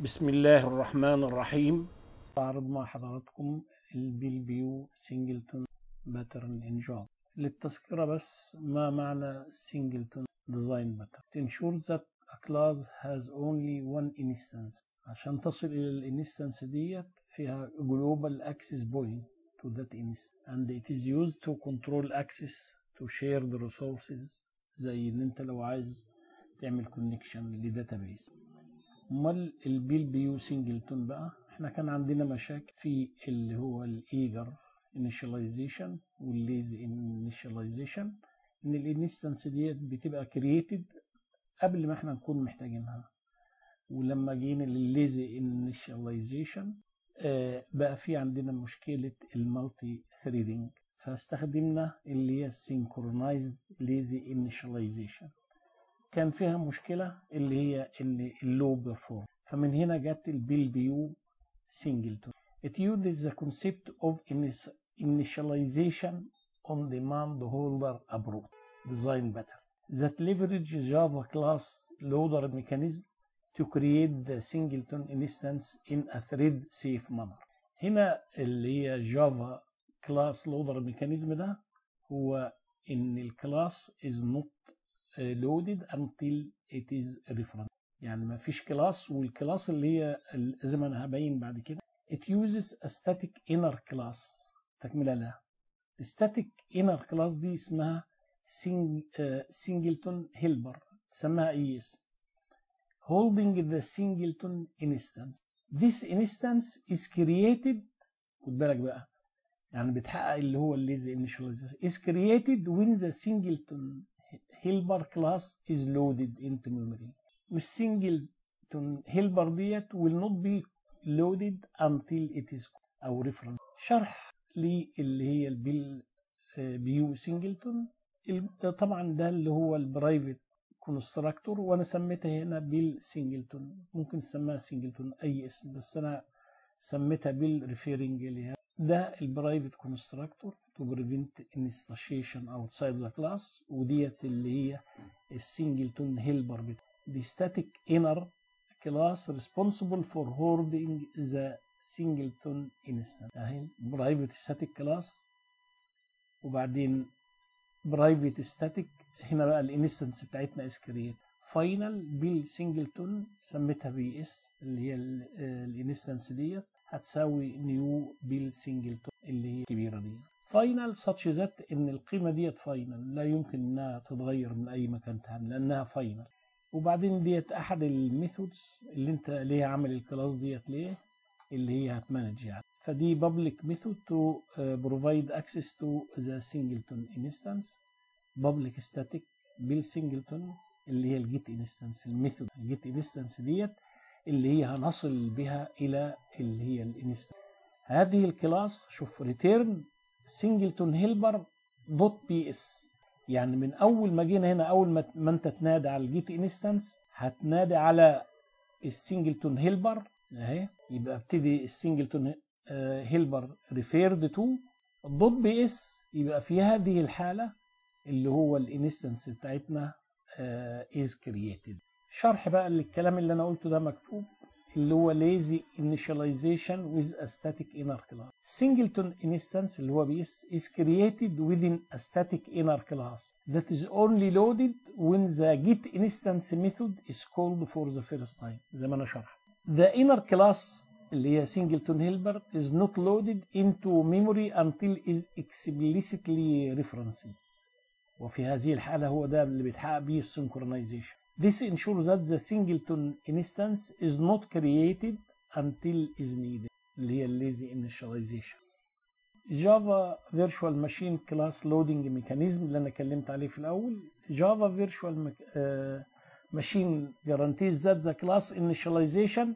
بسم الله الرحمن الرحيم أعرض مع حضراتكم ال Bill Pugh singleton pattern Java للتذكرة بس ما معنى singleton design pattern It ensures that a class has only one instance عشان تصل إلى ال instance ديت فيها global access point to that instance and it is used to control access to shared resources. زي إن أنت لو عايز تعمل connection ل database امال ال Bill Pugh singleton بقى إحنا كان عندنا مشاكل في اللي هو ال eager initialization وال lazy initialization إن ال instance ديت بتبقى created قبل ما إحنا نكون محتاجينها. ولما جينا للليزي initialization آه بقى في عندنا مشكلة ال multi-threading فاستخدمنا اللي هي ال synchronized lazy initialization. كان فيها مشكلة اللي هي ان اللو بيرفورم فمن هنا جت البيل بيو سينجلتون It uses the concept of initialization on demand holder approach design pattern that leverage Java class loader mechanism to create the singleton instance in a thread safe manner هنا اللي هي جافا كلاس لودر ميكانيزم ده هو ان الكلاس is not loaded until it is referenced يعني ما فيش كلاس والكلاس اللي هي زي ما أنا هبين بعد كده it uses a static inner class تكملة لها static inner class دي اسمها singleton helper تسمىها اي اسم holding the singleton instance this instance is created خد بالك بقى يعني بتحقق اللي هو ال lazy initialization is created when the singleton class is loaded into memory. مش singleton helper ديت will not be loaded until it is أو reference. شرح للي هي ال Bill Pugh singleton طبعا ده اللي هو ال private constructor وأنا سميتها هنا Bill singleton ممكن تسميها singleton أي اسم بس أنا سميتها Bill referring ليها ده ال private constructor to prevent instantiation outside the class وديت اللي هي ال singleton helper بتاع دي static inner class responsible for holding the singleton instance أهي private static class وبعدين private static هنا بقى ال instance بتاعتنا is create final Bill singleton سميتها BS اللي هي ال instance ديت. هتساوي new Bill singleton اللي هي الكبيره دي. final such that إن القيمة ديت final لا يمكن إنها تتغير من أي مكان تاني لأنها final وبعدين ديت أحد ال methods اللي أنت ليه عامل ال class ديت ليه؟ اللي هي هت manage يعني. فدي public method to uh, provide access to the singleton instance. Public static singleton اللي هي ال get instance ال method ال get instance ديت اللي هي هنصل بها إلى اللي هي ال instance هذه ال class شوف return singleton helper dot BS يعني من أول ما جينا هنا أول ما, أنت تنادي على ال get instance هتنادي على ال singleton helper أهي يبقى ابتدي ال singleton helper referred to dot BS يبقى في هذه الحالة اللي هو الانستنس بتاعتنا از كرييتد شرح بقى للكلام اللي أنا قلته ده مكتوب اللي هو lazy initialization with a static inner class. Singleton instance اللي هو بي اس is created within a static inner class that is only loaded when the get instance method is called for the first time زي ما أنا شرحت. The inner class اللي هي singleton helper is not loaded into memory until is explicitly referenced. وفي هذه الحالة هو ده اللي بيتحقق بيه السنكرونايزيشن. This ensures that the singleton instance is not created until is needed اللي هي lazy initialization. Java Virtual Machine Class Loading Mechanism اللي أنا اتكلمت عليه في الأول Java Virtual uh, Machine guarantees that the class initialization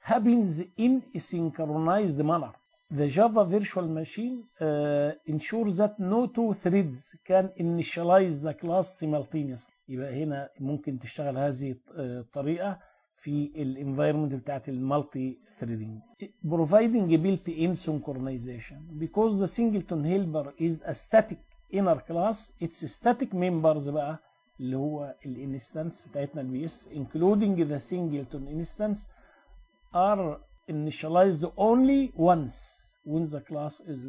happens in a synchronized manner. The Java Virtual Machine uh, ensures that no two threads can initialize the class simultaneously. يبقى هنا ممكن تشتغل هذه الطريقة في الانفايرمنت بتاعت المالتي ثريدنج. Providing built-in synchronization. Because the singleton helper is a static inner class, its static members بقى اللي هو الانستنس بتاعتنا البي اس including the singleton instance are initialized only once when the class is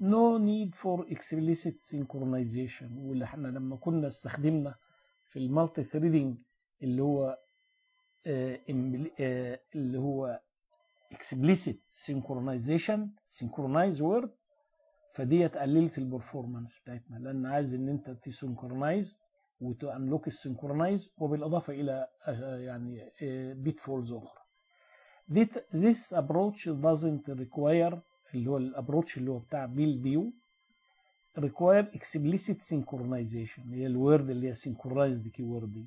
no need for explicit synchronization. واللي إحنا لما كنا استخدمنا في ال multi-threading اللي هو آه آه اللي هو explicit synchronization synchronize word فديت قللت ال performance بتاعتنا. لأن عايز إن أنت ت synchronize وت unlock ال synchronize وبالإضافة إلى يعني pitfalls أخرى. This approach doesn't require اللي هو ال approach اللي هو بتاع Bill Pugh require explicit synchronization هي الورد اللي هي synchronized keyword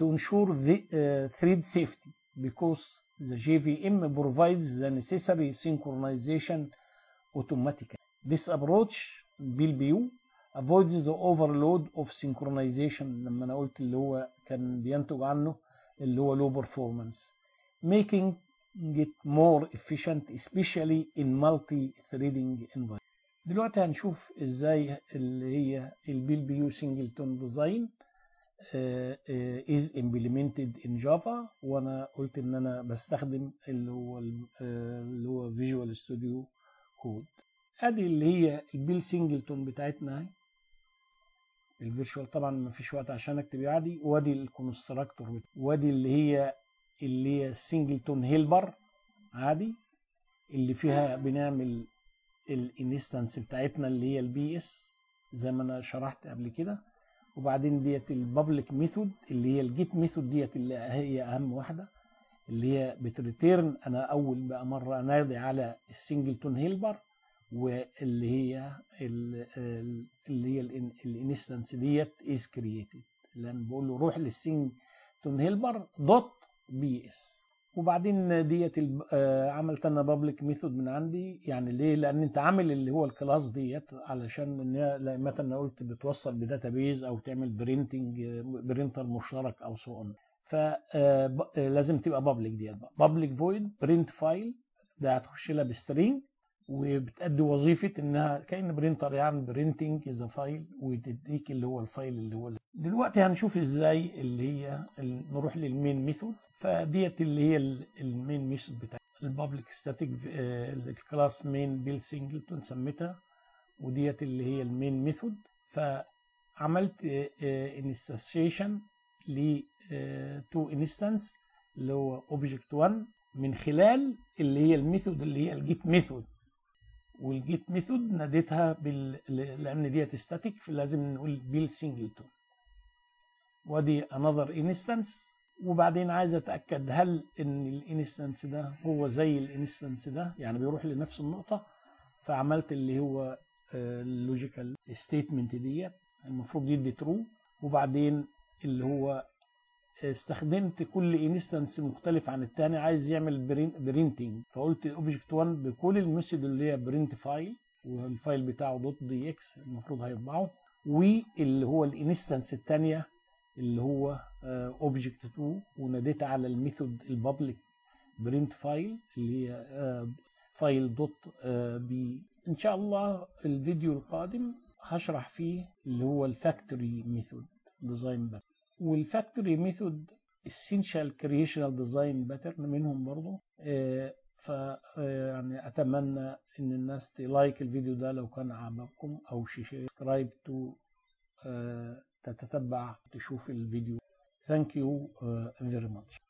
to ensure the uh, thread safety because the JVM provides the necessary synchronization automatically. This approach Bill View avoids the overload of synchronization لما أنا قلت اللي هو كان بينتج عنه اللي هو low performance making it more efficient especially in multi-threading environment. دلوقتي هنشوف إزاي اللي هي ال Bill Pugh singleton design is implemented in Java. وأنا قلت إن أنا بستخدم اللي هو اللي هو Visual Studio Code أدي اللي هي ال Bill singleton بتاعتنا ال virtual طبعا ما فيش وقت عشان أكتب عادي وأدي ال constructor وأدي اللي هي اللي هي singleton helper عادي اللي فيها بنعمل ال instance بتاعتنا اللي هي ال BS زي ما أنا شرحت قبل كده. وبعدين ديت ال public method اللي هي ال get method ديت اللي هي أهم واحدة اللي هي بت return أنا أول بقى مرة انادي على ال singleton helper واللي هي اللي هي ال instance ديت is created لأن بقول له روح لل singleton helper dot BS وبعدين ديت عملت أنا public method من عندي. يعني ليه؟ لأن أنت عامل اللي هو ال class ديت علشان إن مثلا قلت بتوصل ب database أو تعمل printing printer مشترك أو so on فلازم تبقى public ديت public void print file ده هتخش لها ب string وبتأدي وظيفة إنها كأن printer يعني printing the file وتديك اللي هو ال file اللي هو. دلوقتي هنشوف إزاي اللي هي نروح لل main method. فديت اللي هي ال main method بتاع ال public static ال class main Bill Singleton سميتها وديت اللي هي ال main method فعملت instantiation ل two instance اللي هو object 1 من خلال اللي هي ال method اللي هي ال get method وال get method ناديتها بال... لأن ديت static فلازم نقول Bill Singleton ودي another instance وبعدين عايز أتأكد هل إن ال instance ده هو زي ال instance ده؟ يعني بيروح لنفس النقطة. فعملت اللي هو ال logical statement ديت. المفروض يدي true وبعدين اللي هو استخدمت كل instance مختلف عن الثاني عايز يعمل printing فقلت object 1 بكل ال method اللي هي print file وال file بتاعه dot dx المفروض هيطبعه. واللي هو ال instance الثانية اللي هو object 2 وناديت على ال method ال public print file اللي هي file dot b إن شاء الله الفيديو القادم هشرح فيه اللي هو ال factory method design pattern وال factory method essential creational design pattern منهم برضه ف يعني أتمنى إن الناس ت like الفيديو ده لو كان عجبكم أو subscribe to تتتبع تشوف الفيديو you uh, very much.